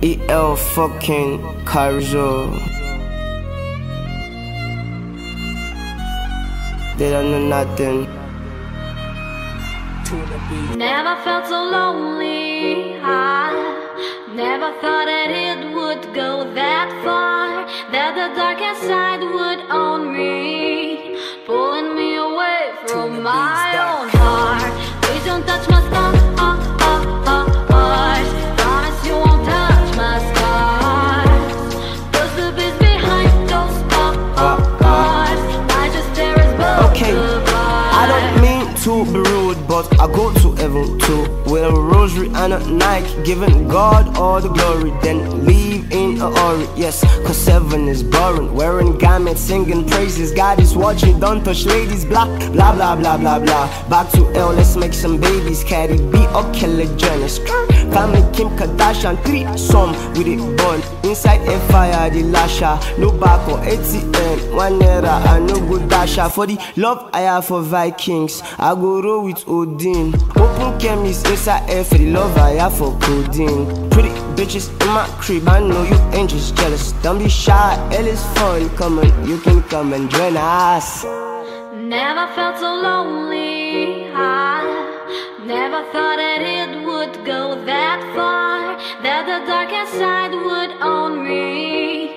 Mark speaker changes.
Speaker 1: EL fucking Corizo. They don't know nothing.
Speaker 2: Never felt so lonely. I never thought that it would go that far. That the darkest side would own me, pulling me away from my own heart. Please don't touch my
Speaker 1: to be rude, but I go to evil too. Nike, giving God all the glory, then leave in a hurry. Yes, cause heaven is boring. Wearing garments, singing praises. God is watching, don't touch ladies, blah, blah, blah, blah, blah, blah. Back to L, let's make some babies. Cardi B or Kylie Jenner. Family Kim Kardashian, three some with it bun. Inside a fire, the lasher. No back or ATM, one era, I no good dasher. For the love I have for Vikings, I go roll with Odin. Open chemist inside for the love I have for codeine. Pretty bitches in my crib, I know you ain't just jealous. Don't be shy, it is fun. Come on, you can come and join us.
Speaker 2: Never felt so lonely. I never thought that it would go that far. That the darkest side would own me.